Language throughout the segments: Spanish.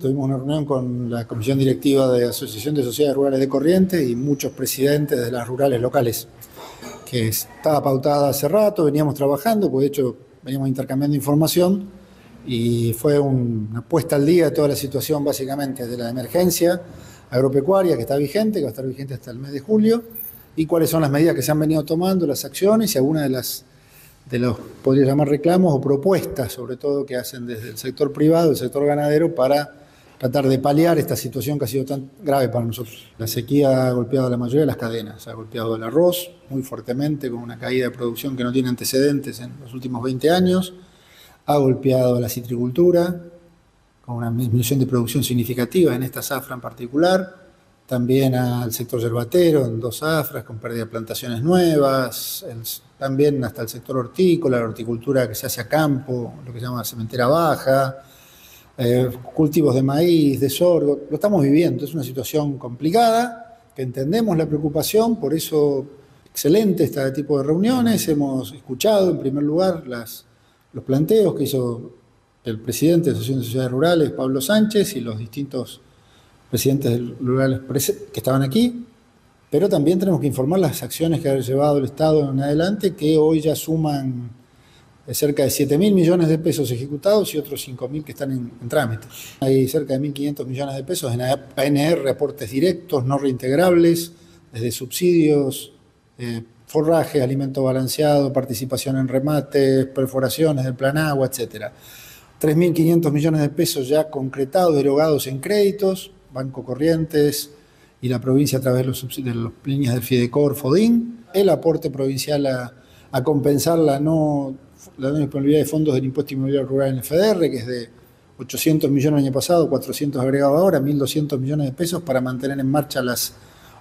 Tuvimos una reunión con la Comisión Directiva de Asociación de Sociedades Rurales de Corrientes y muchos presidentes de las rurales locales, que estaba pautada hace rato, veníamos trabajando, porque de hecho veníamos intercambiando información y fue una puesta al día de toda la situación básicamente de la emergencia agropecuaria que está vigente, que va a estar vigente hasta el mes de julio, y cuáles son las medidas que se han venido tomando, las acciones y algunas de las de los, podría llamar reclamos o propuestas, sobre todo que hacen desde el sector privado, el sector ganadero, para tratar de paliar esta situación que ha sido tan grave para nosotros. La sequía ha golpeado a la mayoría de las cadenas, ha golpeado el arroz muy fuertemente, con una caída de producción que no tiene antecedentes en los últimos 20 años, ha golpeado a la citricultura, con una disminución de producción significativa en esta zafra en particular, también al sector yerbatero, en dos zafras, con pérdida de plantaciones nuevas, también hasta el sector hortícola, la horticultura que se hace a campo, lo que se llama cementera baja, eh, cultivos de maíz, de sorgo, lo estamos viviendo, es una situación complicada, que entendemos la preocupación, por eso excelente este tipo de reuniones, hemos escuchado en primer lugar las, los planteos que hizo el presidente de la Asociación de Sociedades Rurales, Pablo Sánchez, y los distintos presidentes rurales que estaban aquí, pero también tenemos que informar las acciones que ha llevado el Estado en adelante, que hoy ya suman cerca de 7 mil millones de pesos ejecutados y otros 5 mil que están en, trámite. Hay cerca de 1.500 millones de pesos en ANR, aportes directos, no reintegrables, desde subsidios, eh, forraje, alimento balanceado, participación en remates, perforaciones del plan agua, etc. 3.500 millones de pesos ya concretados, derogados en créditos, Banco Corrientes y la provincia a través de, los, las líneas del Fidecor, FODIN, el aporte provincial a, a compensar la no la disponibilidad de fondos del impuesto inmobiliario rural en el FDR, que es de 800 millones el año pasado, 400 agregados ahora, 1.200 millones de pesos para mantener en marcha las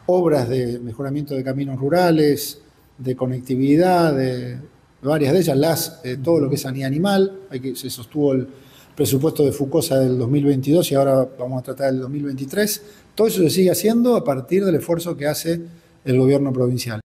obras de mejoramiento de caminos rurales, de conectividad, de varias de ellas, las, eh, todo lo que es sanidad animal, hay que, se sostuvo el presupuesto de FUCOSA del 2022 y ahora vamos a tratar el 2023. Todo eso se sigue haciendo a partir del esfuerzo que hace el gobierno provincial.